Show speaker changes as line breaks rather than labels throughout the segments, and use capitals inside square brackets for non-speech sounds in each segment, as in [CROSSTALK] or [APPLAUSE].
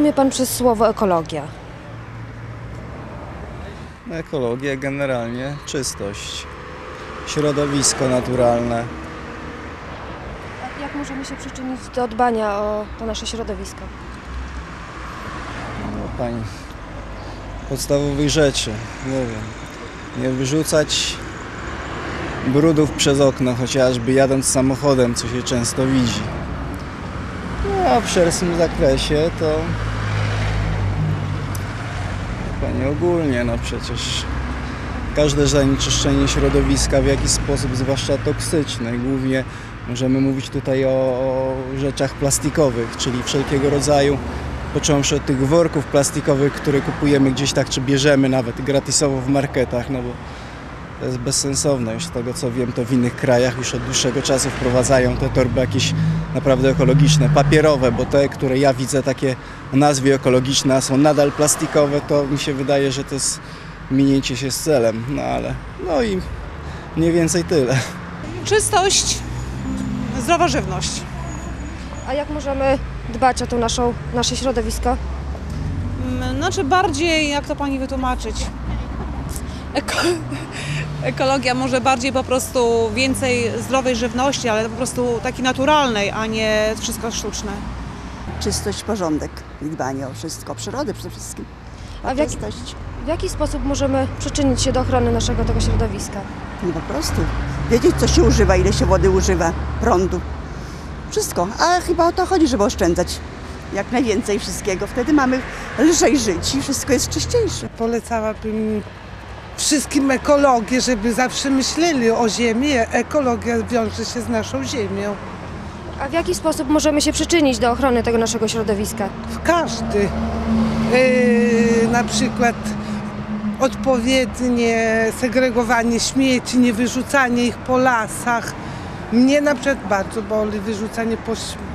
rozumie pan przez słowo ekologia?
Ekologia generalnie, czystość, środowisko naturalne.
A Jak możemy się przyczynić do dbania o to nasze środowisko?
No, pani, podstawowych rzeczy, nie wiem, nie wyrzucać brudów przez okno, chociażby jadąc samochodem, co się często widzi. No, a w szerszym zakresie to Ogólnie, no przecież każde zanieczyszczenie środowiska w jakiś sposób, zwłaszcza toksyczne, głównie możemy mówić tutaj o rzeczach plastikowych, czyli wszelkiego rodzaju, począwszy od tych worków plastikowych, które kupujemy gdzieś tak, czy bierzemy nawet gratisowo w marketach, no bo to jest bezsensowne. Już z tego co wiem, to w innych krajach już od dłuższego czasu wprowadzają te torby jakieś naprawdę ekologiczne, papierowe, bo te, które ja widzę takie o nazwie ekologiczne, a są nadal plastikowe, to mi się wydaje, że to jest minięcie się z celem. No ale, no i mniej więcej tyle.
Czystość, zdrowa żywność.
A jak możemy dbać o to naszą, nasze środowisko?
Mm, Znaczy bardziej, jak to pani wytłumaczyć? Eko... Ekologia może bardziej po prostu więcej zdrowej żywności, ale po prostu takiej naturalnej, a nie wszystko sztuczne.
czystość, porządek i dbanie o wszystko, o przyrodę przede wszystkim.
A w jaki-. W jaki sposób możemy przyczynić się do ochrony naszego tego środowiska?
No po prostu wiedzieć, co się używa, ile się wody używa, prądu. Wszystko. A chyba o to chodzi, żeby oszczędzać jak najwięcej wszystkiego. Wtedy mamy lżej żyć i wszystko jest czyściejsze.
Polecałabym wszystkim ekologię, żeby zawsze myśleli o ziemi. Ekologia wiąże się z naszą ziemią.
A w jaki sposób możemy się przyczynić do ochrony tego naszego środowiska?
W każdy. Yy, na przykład odpowiednie segregowanie śmieci, nie wyrzucanie ich po lasach. Mnie na przykład bardzo boli wyrzucanie po,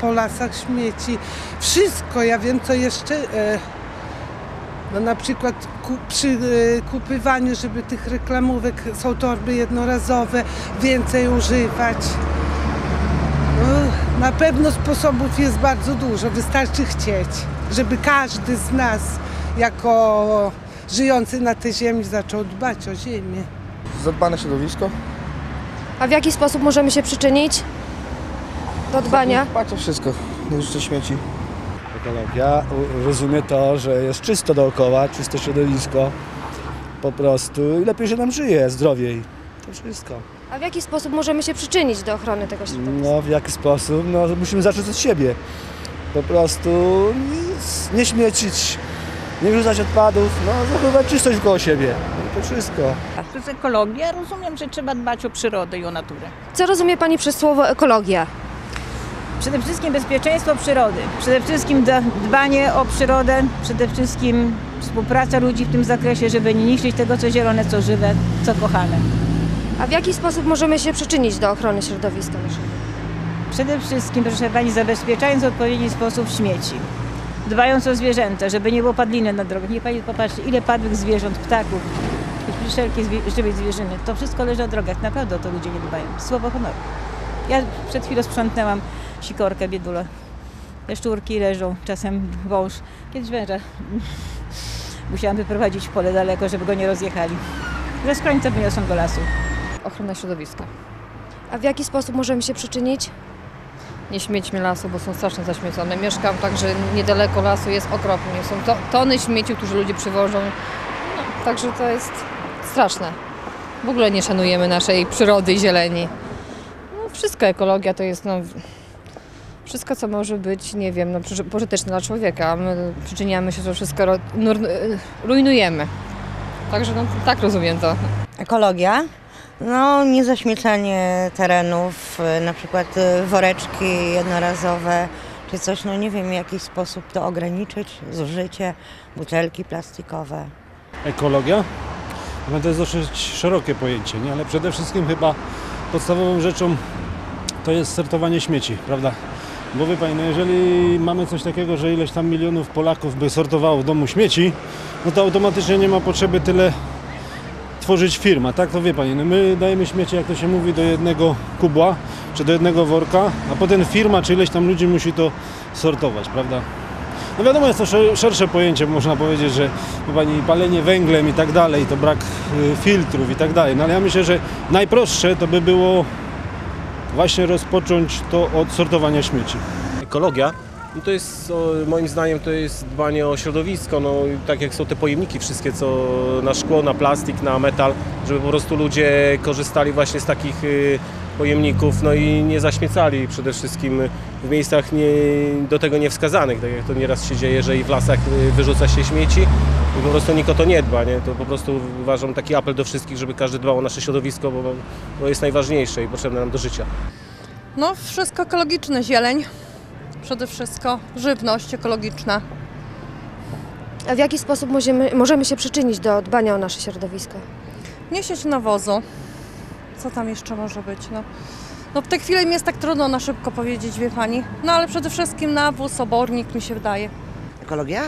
po lasach śmieci. Wszystko, ja wiem co jeszcze. E, no na przykład ku, przy e, kupywaniu, żeby tych reklamówek są torby jednorazowe, więcej używać. No, Na pewno sposobów jest bardzo dużo, wystarczy chcieć, żeby każdy z nas, jako żyjący na tej ziemi, zaczął dbać o ziemię.
Zadbane środowisko.
A w jaki sposób możemy się przyczynić do dbania?
Dbać o wszystko, nie życzę śmieci.
Ekologia rozumie to, że jest czysto dookoła, czyste środowisko. Po prostu i lepiej się nam żyje, zdrowiej. To wszystko.
A w jaki sposób możemy się przyczynić do ochrony tego środowiska?
No w jaki sposób? No musimy zacząć od siebie. Po prostu nic, nie śmiecić, nie wrzucać odpadów, no zachowywać czystość wkoło siebie. No, to wszystko.
To jest ekologia. Rozumiem, że trzeba dbać o przyrodę i o naturę.
Co rozumie Pani przez słowo ekologia?
Przede wszystkim bezpieczeństwo przyrody. Przede wszystkim dbanie o przyrodę. Przede wszystkim współpraca ludzi w tym zakresie, żeby nie niszczyć tego, co zielone, co żywe, co kochane.
A w jaki sposób możemy się przyczynić do ochrony środowiska naszego?
Przede wszystkim, proszę Pani, zabezpieczając w odpowiedni sposób śmieci. Dbając o zwierzęta, żeby nie było padliny na drogach. Niech Pani popatrzy, ile padłych zwierząt, ptaków, wszelkie zwie- żywej zwierzyny. To wszystko leży na drogach. Naprawdę o to ludzie nie dbają. Słowo honoru. Ja przed chwilą sprzątnęłam sikorkę, biedulę. Te szczurki leżą, czasem wąż. Kiedyś węża. Musiałam wyprowadzić w pole daleko, żeby go nie rozjechali. Ze skrońca wyniosłam do lasu.
Ochrona środowiska.
A w jaki sposób możemy się przyczynić?
Nie śmiećmy lasu, bo są strasznie zaśmiecone. Mieszkam także niedaleko lasu, jest okropnie. Są to, tony śmieci, które ludzie przywożą. No, także to jest straszne. W ogóle nie szanujemy naszej przyrody i zieleni. No, wszystko ekologia to jest no, wszystko, co może być, nie wiem, no, pożyteczne dla człowieka. a My przyczyniamy się, że wszystko nur, rujnujemy. Także no, tak rozumiem to.
Ekologia. No, niezaśmiecanie terenów, y, na przykład y, woreczki jednorazowe, czy coś, no nie wiem, w jaki sposób to ograniczyć, zużycie, butelki plastikowe.
ekologia. No to jest dosyć szerokie pojęcie, nie? ale przede wszystkim chyba podstawową rzeczą to jest sortowanie śmieci, prawda? Bo wie Pani, no jeżeli mamy coś takiego, że ileś tam milionów Polaków by sortowało w domu śmieci, no to automatycznie nie ma potrzeby tyle tworzyć firm, a tak to wie Pani, no my dajemy śmieci, jak to się mówi, do jednego kubła, czy do jednego worka, a potem firma, czy ileś tam ludzi musi to sortować, prawda? No wiadomo, jest to sze- szersze pojęcie, można powiedzieć, że pani, palenie węglem i tak dalej, to brak y, filtrów i tak dalej. No ale ja myślę, że najprostsze to by było właśnie rozpocząć to od sortowania śmieci.
ekologia, no to jest moim zdaniem to jest dbanie o środowisko, no tak jak są te pojemniki wszystkie, co na szkło, na plastik, na metal, żeby po prostu ludzie korzystali właśnie z takich y, pojemników, no i nie zaśmiecali przede wszystkim w miejscach nie, do tego niewskazanych, tak jak to nieraz się dzieje, że i w lasach y, wyrzuca się śmieci i po prostu nikt o to nie dba, nie? To po prostu uważam taki apel do wszystkich, żeby każdy dbał o nasze środowisko, bo, bo jest najważniejsze i potrzebne nam do życia.
No, wszystko ekologiczne, zieleń. Przede wszystko żywność ekologiczna.
A w jaki sposób możemy, możemy się przyczynić do dbania o nasze środowisko?
Nie sieć nawozu. Co tam jeszcze może być? No, no w tej chwili mi jest tak trudno na szybko powiedzieć, wie pani. No ale przede wszystkim nawóz, obornik mi się wydaje.
Ekologia?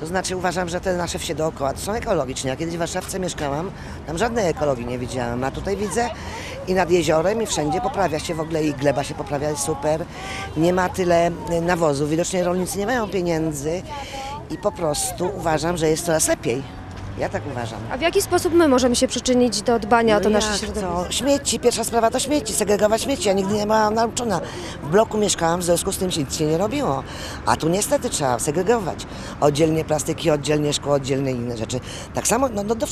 To znaczy uważam, że te nasze wsie dookoła to są ekologiczne. Ja kiedyś w Warszawce mieszkałam, tam żadnej ekologii nie widziałam, a tutaj widzę i nad jeziorem i wszędzie poprawia się w ogóle i gleba się poprawia, jest super. Nie ma tyle y, nawozu, widocznie rolnicy nie mają pieniędzy i po prostu uważam, że jest coraz lepiej. Ja tak uważam.
A w jaki sposób my możemy się przyczynić do dbania o to
No
nasze środowisko?
to? Śmieci, pierwsza sprawa to śmieci, segregować śmieci. Ja nigdy nie byłam nauczona. W bloku mieszkałam, w związku z tym się nic się nie robiło. A tu niestety trzeba segregować. Oddzielnie plastyki, oddzielnie szkło, oddzielnie inne rzeczy. Tak samo, no, no do,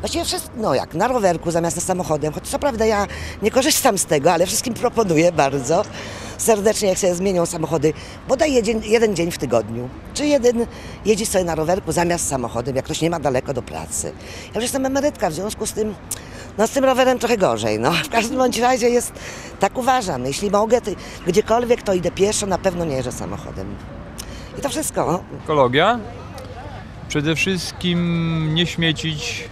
właściwie wszystko, no jak na rowerku zamiast na samochodem, choć co prawda ja nie korzystam z tego, ale wszystkim proponuję bardzo serdecznie, jak sobie zmienią samochody, bodaj jeden, jeden dzień w tygodniu. Czy jeden jeździ sobie na rowerku zamiast samochodem, jak ktoś nie ma daleko do pracy. Ja już jestem emerytka, w związku z tym, no z tym rowerem trochę gorzej. No. W każdym bądź razie jest, tak uważam. Jeśli mogę ty, gdziekolwiek, to idę pieszo, na pewno nie jeżdżę samochodem. I to wszystko. No.
Ekologia. Przede wszystkim nie śmiecić.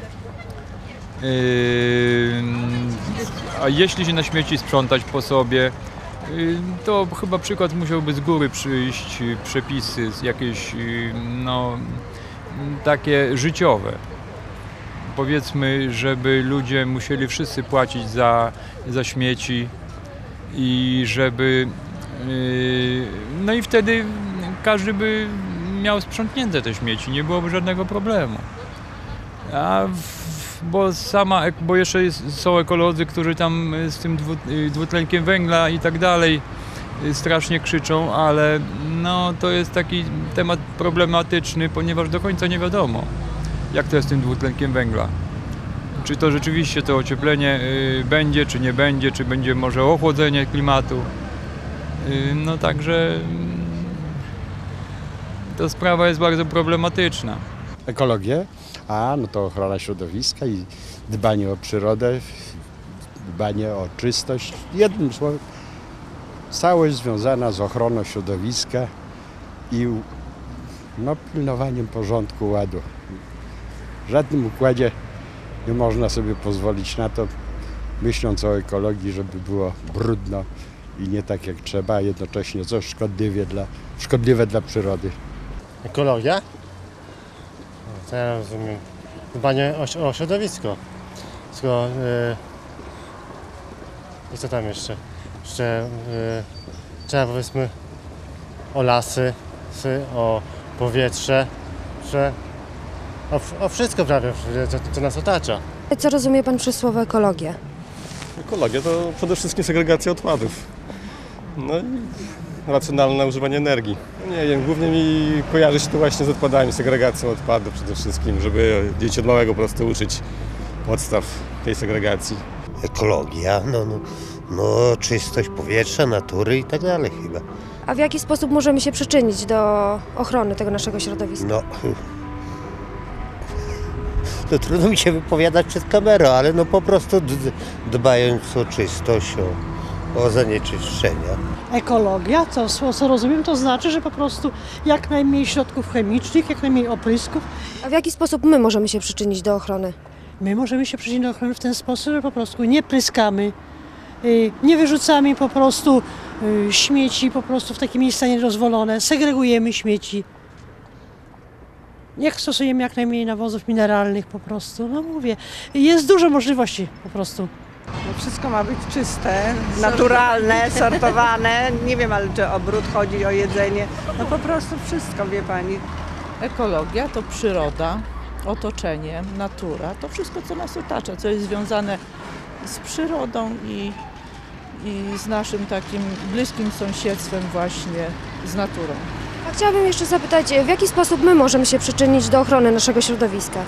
Yy, a jeśli się na śmieci sprzątać po sobie, to chyba przykład musiałby z góry przyjść, yy, przepisy jakieś yy, no, takie życiowe. Powiedzmy, żeby ludzie musieli wszyscy płacić za, za śmieci i żeby no i wtedy każdy by miał sprzątnięte te śmieci, nie byłoby żadnego problemu. A w, bo sama, bo jeszcze jest, są ekolodzy, którzy tam y, z tym y, dwutlenkiem węgla i tak dalej y, strasznie krzyczą, ale no to jest taki temat problematyczny, ponieważ do końca nie wiadomo, jak to jest z tym dwutlenkiem węgla. Czy to rzeczywiście to ocieplenie będzie, czy nie będzie, czy będzie może ochłodzenie klimatu. No także mm, to sprawa jest bardzo problematyczna.
Ekologię, a no to ochrona środowiska i dbanie o przyrodę, dbanie o czystość. Jednym słowem, całość związana z ochroną środowiska i no, pilnowaniem porządku, ładu. W żadnym układzie nie można sobie pozwolić na to, myśląc o ekologii, żeby było brudno i nie tak jak trzeba, a jednocześnie coś szkodliwe dla, szkodliwe dla przyrody.
Ekologia? To ja rozumiem. Dbanie o, o środowisko. Tylko, yy, I co tam jeszcze? Jeszcze yy, trzeba powiedzmy o lasy, sy, o powietrze, że o, o wszystko prawie, co, co nas otacza.
Co rozumie Pan przez słowo ekologia?
Ekologia to przede wszystkim segregacja odpadów. No i racjonalne używanie energii. Nie wiem, głównie mi kojarzy się to właśnie z odpadami, segregacją odpadów przede wszystkim, żeby dzieci od małego po prostu uczyć podstaw tej segregacji.
Ekologia, no, no, no czystość powietrza, natury i tak dalej chyba.
A w jaki sposób możemy się przyczynić do ochrony tego naszego środowiska?
No, to trudno mi się wypowiadać przed kamerą, ale no po prostu dbając o czystość, o, o zanieczyszczenia.
Ekologia, co, co rozumiem, to znaczy, że po prostu jak najmniej środków chemicznych, jak najmniej oprysków.
A w jaki sposób my możemy się przyczynić do ochrony?
My możemy się przyczynić do ochrony w ten sposób, że po prostu nie pryskamy, y, nie wyrzucamy po prostu y, śmieci po prostu w takie miejsca niedozwolone, segregujemy śmieci. Jak stosujemy jak najmniej nawozów mineralnych po prostu, no mówię, jest dużo możliwości po prostu.
Wszystko ma być czyste, naturalne, [LAUGHS] sortowane. Nie wiem, ale czy o brud chodzi, o jedzenie. No po prostu wszystko, wie pani.
Ekologia to przyroda, otoczenie, natura, to wszystko, co nas otacza, co jest związane z przyrodą i, i z naszym takim bliskim sąsiedztwem właśnie z naturą.
A chciałabym jeszcze zapytać, w jaki sposób my możemy się przyczynić do ochrony naszego środowiska?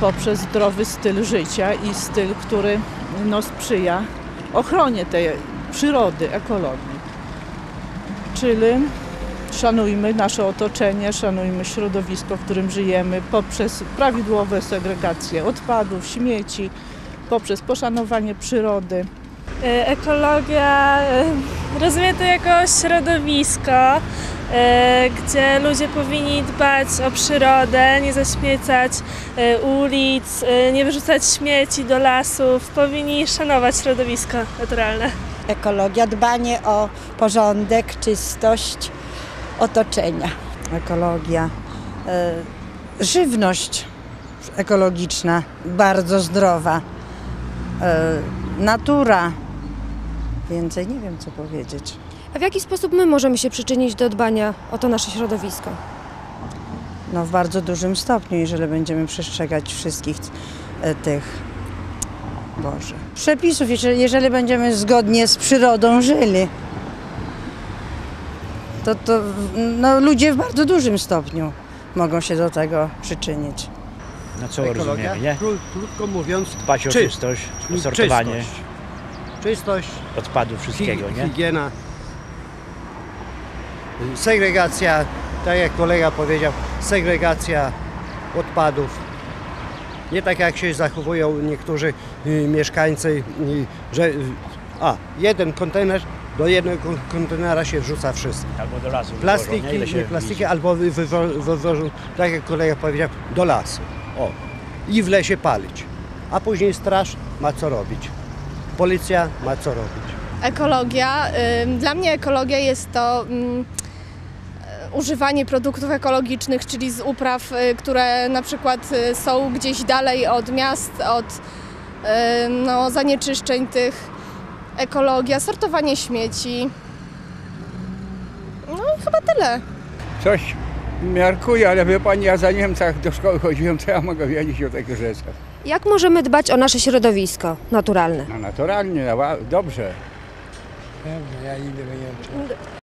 Poprzez zdrowy styl życia i styl, który no, sprzyja ochronie tej przyrody, ekologii. Czyli szanujmy nasze otoczenie, szanujmy środowisko, w którym żyjemy poprzez prawidłowe segregację odpadów, śmieci, poprzez poszanowanie przyrody.
E, Ekologia, e, rozumiem to jako środowisko, e, gdzie ludzie powinni dbać o przyrodę, nie zaśmiecać e, ulic, e, nie wyrzucać śmieci do lasów, powinni szanować środowisko naturalne.
Ekologia, dbanie o porządek, czystość otoczenia.
ekologia, żywność ekologiczna, bardzo zdrowa, natura. Więcej nie wiem, co powiedzieć.
A w jaki sposób my możemy się przyczynić do dbania o to nasze środowisko?
No w bardzo dużym stopniu, jeżeli będziemy przestrzegać wszystkich e, tych Boże. Przepisów, jeżeli, jeżeli będziemy zgodnie z przyrodą żyli. To, to no, ludzie w bardzo dużym stopniu mogą się do tego przyczynić.
Na co
Ekologia?
rozumiemy, nie?
Kró- Krótko mówiąc,
Dbać o
czyst-
czystość, sortowanie
Czystość, czystość
odpadów, wszystkiego,
hi-
nie?
higiena, segregacja, tak jak kolega powiedział, segregacja odpadów. Nie tak jak się zachowują niektórzy y, mieszkańcy, y, że y, a, jeden kontener, do jednego kon- kontenera się wrzuca wszystko.
Albo do lasu.
Plastiki,
wywożą, nie?
Nie plastiki,
widzi.
albo wy- wywo- wywożą, tak jak kolega powiedział, do lasu. O. I w lesie palić. A później straż ma co robić. Policja ma co robić.
Ekologia. Dla mnie ekologia jest to e, używanie produktów ekologicznych, czyli z upraw, y, które na przykład y, są gdzieś dalej od miast, od no, zanieczyszczeń tych. Ekologia, sortowanie śmieci. No i chyba tyle.
Coś miarkuję, ale wie pani, ja za Niemcach do szkoły chodziłem, to ja mogę wiedzieć o takich rzeczach.
Jak możemy dbać o nasze środowisko naturalne?
No naturalnie, no, dobrze.
Ja idę do Niemczech.